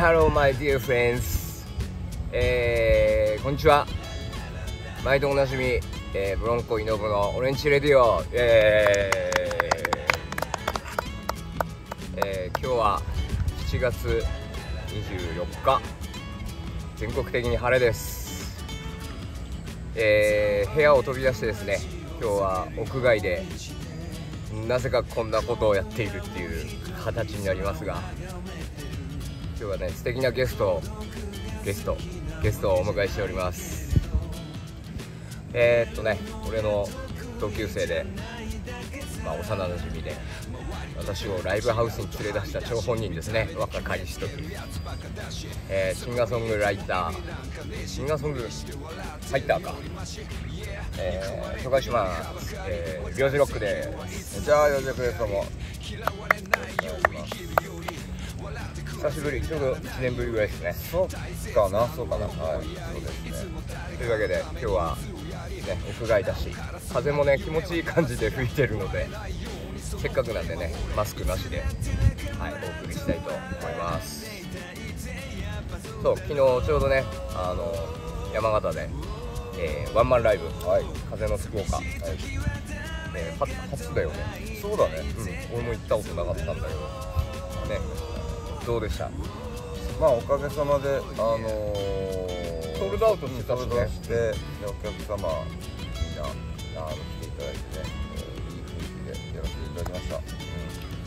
hello my dear friends. えー、こんにちは。毎度おなじみ、えー、ブロンコイノブのオレンジレディオ。えー、えー、今日は7月24日。全国的に晴れです。えー、部屋を飛び出してですね今日は屋外でなぜかこんなことをやっているっていう形になりますが。今日はね素敵なゲストゲストゲストをお迎えしております。えー、っとね俺の同級生で、まあ、幼なじみで私をライブハウスに連れ出した張本人ですね。若かりし時、えー、シンガーソングライター。シンガーソングライターか。えー、紹介します、えー、ビオジロックです。じゃあビオジロックですどうも久しぶり。ちょうど1年ぶりぐらいですね。そうかなそうかな。はい。そうですね。というわけで今日はね屋外だし風もね気持ちいい感じで吹いてるのでせっかくなんでねマスクなしではいお送りしたいと思います。そう昨日ちょうどねあの山形でえー、ワンマンライブ、はい、風の福岡、はい。えー、初だよね。そうだね、うん、俺も行ったことなかったんだけど。ねどうでした？まあおかげさまであのー、ソールドアウトしてたし、ね、してお客様みんなあの来ていただいてね、えー、いい雰囲気でやらせていただきました、うん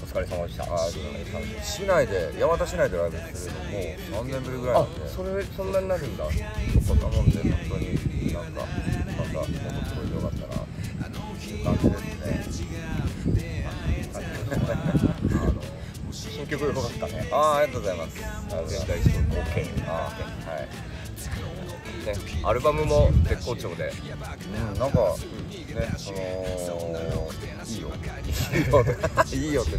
お疲れ様でした。あ市内で山形市内でライブするのもう3年ぶりぐらいなんで。それそんなになるんだ。そんなもんで本当になんかまたもっとすごいよかったなっていう感じですね。新曲良かったね。ああありがとうございます。全体すごい OK。あはい。ね、アルバムも絶好調で、うん、なんか、ね、そのいいよ。いいよって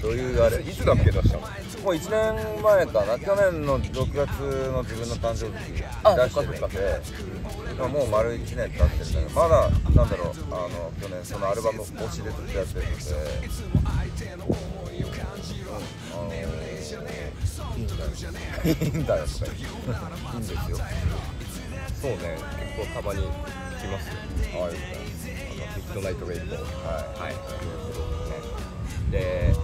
どういうあれ？いつだっけ出したの？もう1年前かな。去年の6月の自分の誕生日に出してるんで。もう丸1年経ってるんだけどまだなんだろうあの去年そのアルバム推しでずっとやってるので、うん、いい、んだよいいんだよ。とかいい。んですよそうね結構たまに聞きますよ。はいうあのミッドナイトウェイトはいはいで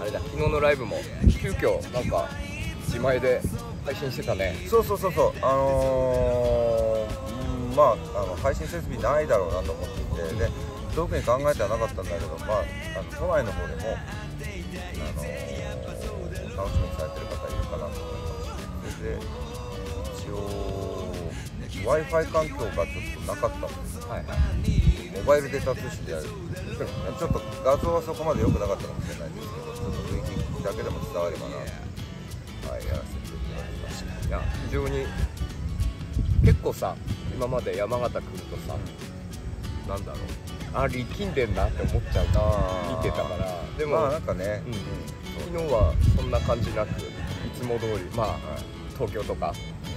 あれだ昨日のライブも急遽なんか自前で配信してたね。そうそうそうそう。あのー、まああの配信設備ないだろうなと思っていて。で特に考えてはなかったんだけどまああの都内の方でも、楽しみにされてる方いるかなと思います。で一応 w i f i 環境がちょっとなかったんです、はいはい、モバイルデータ通信でやる。ちょっと画像はそこまで良くなかったかもしれないですけどちょっと雰囲気だけでも伝わればなはいやらせていただきました。いや非常に結構さ今まで山形来るとさなんだろう。あ力んでんなって思っちゃう。な見てたから。でもまあなんかね、うんうん、昨日はそんな感じなくいつも通りまあ、東京とか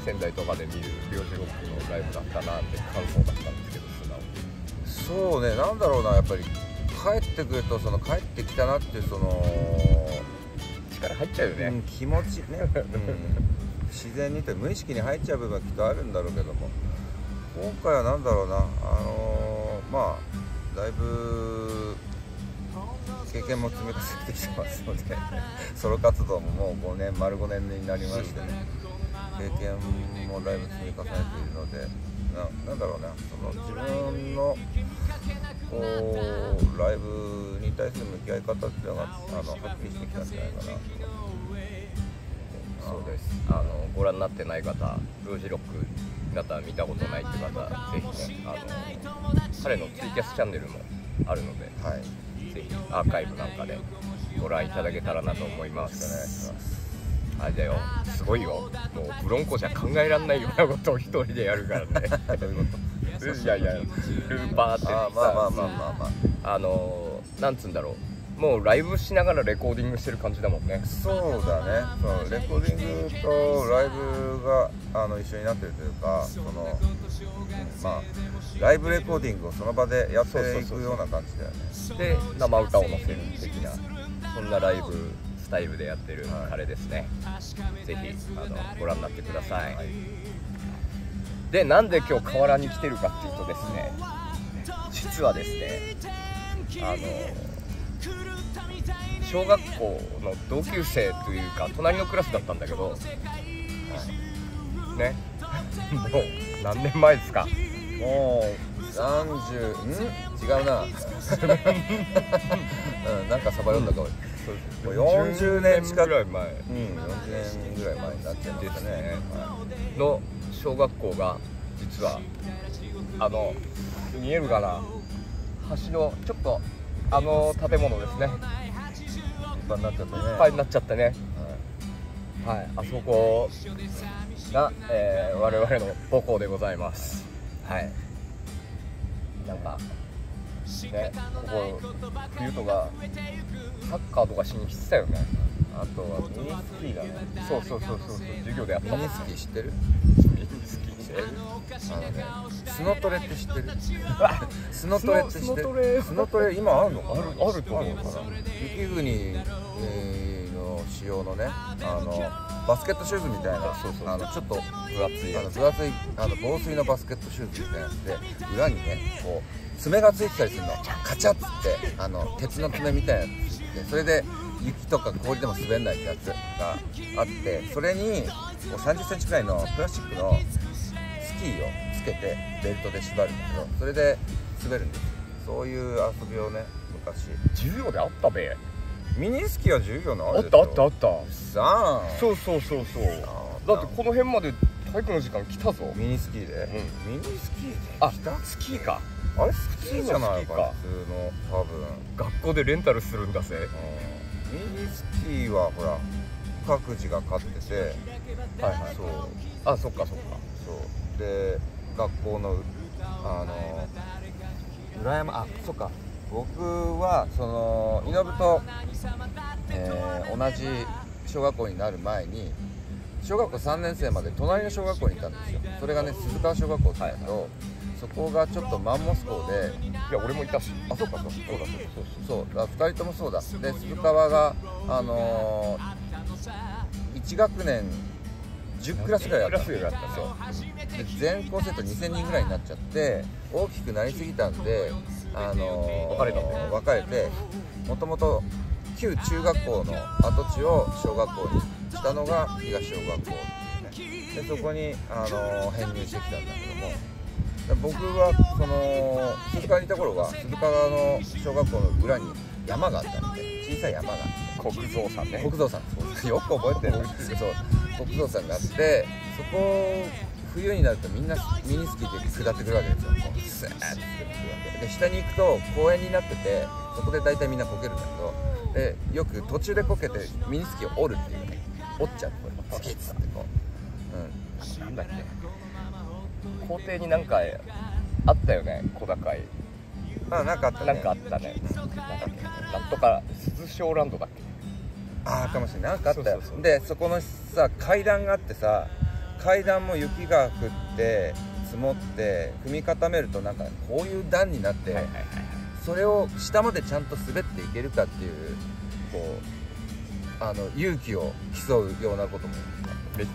仙台とかで見る両地獄のライブだったなって感想だったんですけど素直に。そうねなんだろうなやっぱり帰ってくるとその帰ってきたなってその力入っちゃうよね、うん、気持ちね、うん、自然にって無意識に入っちゃう部分はきっとあるんだろうけども今回は何だろうなあのー、まあだいぶ経験も積み重ねてきてますのでソロ活動ももう5年丸5年になりましてね。経験もだいぶ積み重ねているのでななんだろうなその自分のこうライブに対する向き合い方っていうのがあのはっきりしてきたんじゃないかなと。そうです。あのご覧になってない方ルージロック方見たことないって方ぜひねあの彼のツイキャスチャンネルもあるので、はい、ぜひアーカイブなんかでご覧いただけたらなと思います。あれだよ。すごいよ。もうブロンコじゃ考えられないようなことを一人でやるからね。いやいやルーパーってさまあまあまあまあまあ。あのなんつうんだろうもうライブしながらレコーディングしてる感じだもんね。そうだね。そうレコーディングとライブがあの一緒になってるというかその、うん、まあライブレコーディングをその場でやっていくような感じだよね。で生歌を載せる的なそんなライブスタイルでやってる彼ですね、ぜひあのご覧になってください、でなんで今日河原に来てるかっていうとですね実はですねあの小学校の同級生というか隣のクラスだったんだけど、ね。もう何年前ですか？もう30ん？違うな。うん。なんかサバ読んだかも、もう40年近く。ぐらい前。うん。40年ぐらい前になっちゃいましたねですねの小学校が実はあの見えるかな？橋のちょっとあの建物ですね。いっぱいになっちゃったね。いっぱいになっちゃってね。ははい。あそこが、えー我々の母校でございます。はい。なんかねここ冬とかサッカーとかしに来てたよね。いあとはミニスキーだね。そうそうそうそう。そう授業でやった。ミニスキー知ってる？ミニスキーしてあのねスノトレって知ってる？スノトレって知ってる？スノトレ。今あるのかな？あるあると思うかな雪国えーの仕様のねあのバスケットシューズみたいなそうそうあのちょっと分厚いあの分厚いあの防水のバスケットシューズみたいなやつで裏にねこう爪がついてたりするの。カチャッつってあの鉄の爪みたいなやつついてそれで雪とか氷でも滑んないってやつがあってそれにこう3 0センチくらいのプラスチックのスキーをつけてベルトで縛るんだけどそれで滑るんです。そういう遊びをね昔。授業であったべ。ミニスキーは授業のああったあったあった。さあ。そうそうそうそう。だってこの辺まで体育の時間来たぞ。ミニスキーで、うミニスキーであスキーか。あれスキーじゃないか。普通の多分、学校でレンタルするんだぜ。うん、ミニスキーはほら各自が飼っててはいはいそう。あそっかそっか。そう。で学校のあの裏山あそっか。僕はその稲部と、えー同じ小学校になる前に小学校3年生まで隣の小学校にいたんですよ。それがね鈴川小学校って言うんだけど、そこがちょっとマンモス校でいや俺もいたし。あそうかそうそうだそうそうそうだ2人ともそうだ。で鈴川があのー、1学年10クラスぐらいあったクラスぐらいあったそうで全校生徒2000人ぐらいになっちゃって大きくなりすぎたんで、あのー別れてもともと旧中学校の跡地を小学校にしたのが東小学校。でそこに、あのー編入してきたんだけども。で僕はその鈴鹿にいた頃は鈴鹿の小学校の裏に山があったので小さい山があって国蔵さんね。国蔵山そうよく覚えてるそう国蔵山があってそこを冬になるとみんなミニスキーで下ってくるわけですよ。こうスーッて滑ってくるわけ。で下に行くと公園になっててそこで大体みんなこけるんだけどでよく途中でこけてミニスキーを折るっていうね折っちゃうこれスキッつってこう、なんだっけ。校庭になんかあったよね小高い。うん、あなんかあったね。なんかあったね。なんだっけなんとか鈴小ランドだっけああかもしれないなんかあったよ。でそこのさ階段があってさ階段も雪が降って積もって踏み固めるとなんかこういう段になって、はいはいはいそれを下までちゃんと滑っていけるかっていうこうあの勇気を競うようなことも。め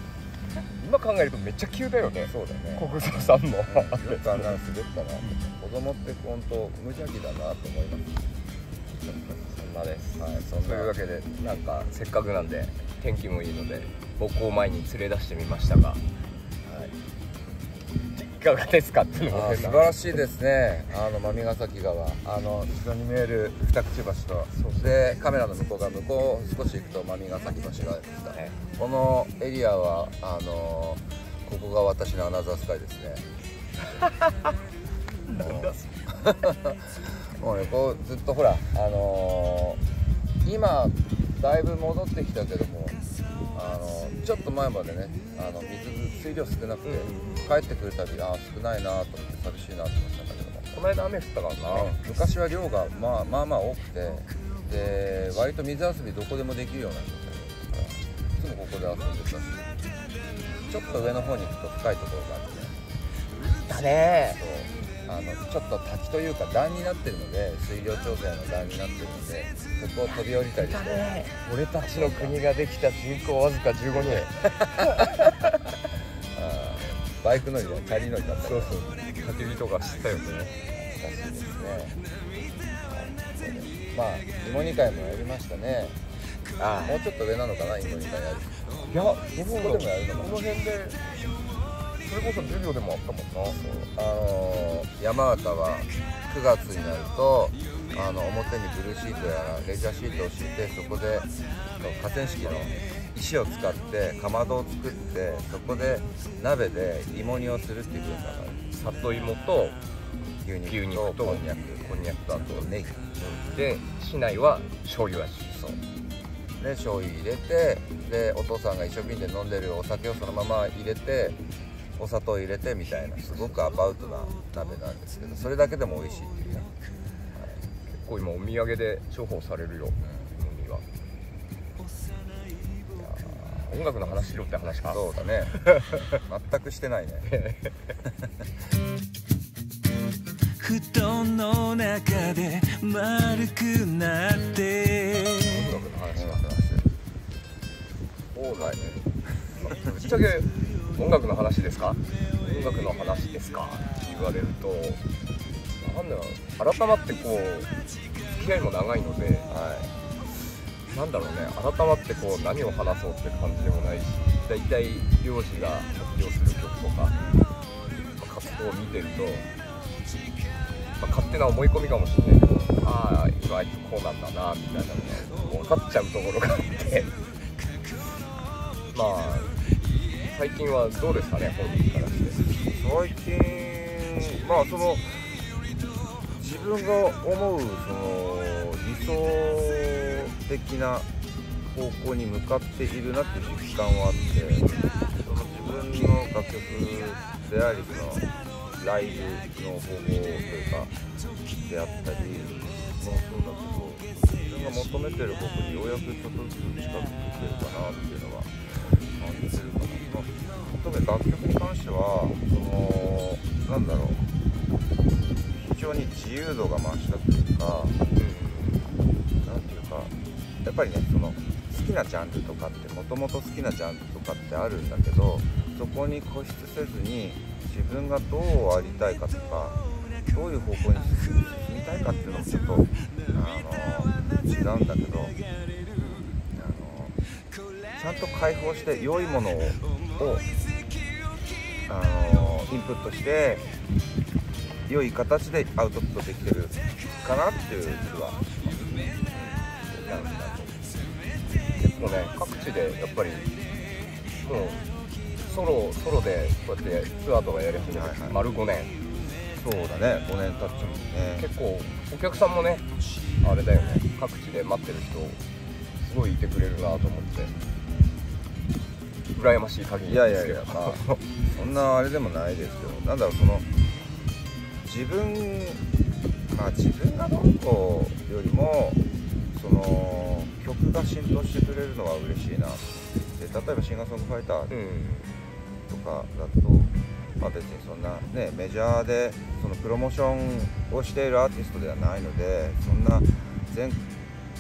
今考えるとめっちゃ急だよね。そうだね。国蔵さんも。よくあんなの滑ったな。子供って本当無邪気だなと思います。そんなで。すはいそんなというわけでなんかせっかくなんで天気もいいので母校前に連れ出してみましたが、はい、いかがですかっていうのも素晴らしいですね。あの真ヶ崎川。あの後ろに見える二口橋とでカメラの向こう側向こう少し行くと真ヶ崎橋があるんですが、ねこのエリアはあのここが私のアナザースカイですね。なんだ もうねこうずっとほらあのー今だいぶ戻ってきたけどもあのちょっと前までねあの水水量少なくて、帰ってくるたびあー少ないなと思って寂しいなと思ってたんだけども。この間雨降ったからな、昔は量がまあまあまあ多くてで割と水遊びどこでもできるような状態だったからいつもここで遊んでたしちょっと上の方に行くと深いところがあって。だねそうあのちょっと滝というか段になってるので水量調整の段になってるのでそこを飛び降りたりして俺たちの国ができた人口わずか15人。バイク乗りでチャリ乗りだったそうそう。焚き火とかしてたよね。らしい。ですね、はい、まあ芋煮会もやりましたね。あもうちょっと上なのかな芋煮会やる。いやどここでもやるのかな。この辺でそれこそ授業でもあったもんな。あのー山形は9月になるとあの表にブルーシートやらレジャーシートを敷いてそこで河川敷の石を使ってかまどを作ってそこで鍋で芋煮をするっていう文化がある里芋と牛肉とこんにゃくこんにゃくとあとネギで市内は醤油味そうで醤油入れてでお父さんが一生瓶で飲んでるお酒をそのまま入れてお砂糖入れてみたいなすごくアバウトな鍋なんですけどそれだけでも美味しいっていうね、結構今お土産で重宝されるよ芋煮が音楽の話しろって話か。そうだね。全くしてないね。布団の中で丸くなって音楽の話音か楽の話そうだね。ぶっちゃけ音楽の話ですか？音楽の話ですか？って言われるとなんだろう改まってこう付き合いも長いのではいなんだろうね改まってこう何を話そうって感じでもないし大体漁師が発表する曲とか、まあ活動を見てると、まあ勝手な思い込みかもしれないけどああ今あいつこうなんだなみたいなのが分かっちゃうところがあって。まあ最近はどうですかね本人からして。最近まあその自分が思うその理想的な方向に向かっているなっていう実感はあってその自分の楽曲でありそのライブの方法というかであったりもそうだけど自分が求めてる方向にようやくちょっとずつ近づいてるかなっていうのは感じてる、特に楽曲に関してはそのなんだろう非常に自由度が増したというかなんていうかやっぱりねその好きなジャンルとかってもともと好きなジャンルとかってあるんだけどそこに固執せずに自分がどうありたいかとかどういう方向に進みたいかっていうのもちょっとあの違うんだけどあのちゃんと解放して良いものををあのインプットして良い形でアウトプットできてるかなっていう気はなるんだ結構ね各地でやっぱりもうソロソロでこうやってツアーとかやり始めて、はいはい。丸5年。そうだね5年経っちゃうね。結構お客さんもねあれだよね各地で待ってる人すごいいてくれるなと思って羨ましい限りいやいやいやまあ そんなあれでもないですけどなんだろうその自分まあ自分がどうこうよりもその曲が浸透してくれるのは嬉しいな。で例えばシンガーソングファイターとかだと、まあ、別にそんなねメジャーでそのプロモーションをしているアーティストではないのでそんな全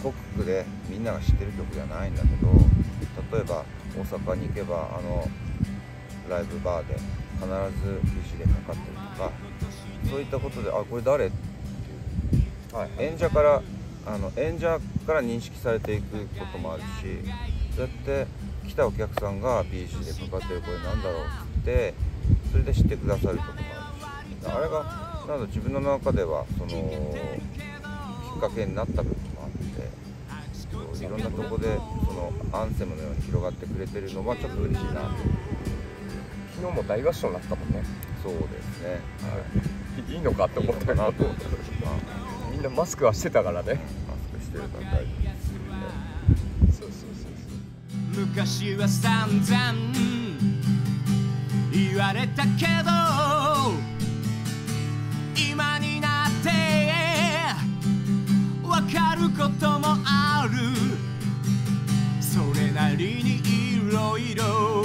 国区でみんなが知ってる曲じゃないんだけど例えば大阪に行けばあのライブバーで必ず PC でかかってるとかそういったことであこれ誰？っていうはい演者からあの演者から認識されていくこともあるしそうやって来たお客さんが PC でかかってるこれなんだろうってそれで知ってくださることもあるしあれがなん自分の中ではそのきっかけになった部分いろんなとこでそのアンセムのように広がってくれてるのはちょっと嬉しいなと。昨日も大合唱になったもんね。そうですね、はい。いいのかって思ったなと思ってまあ。みんなマスクはしてたからね。マスクしてるから大丈夫ですね。そうそうそうそう。昔は散々言われたけどわかることもある。それなりにいろいろ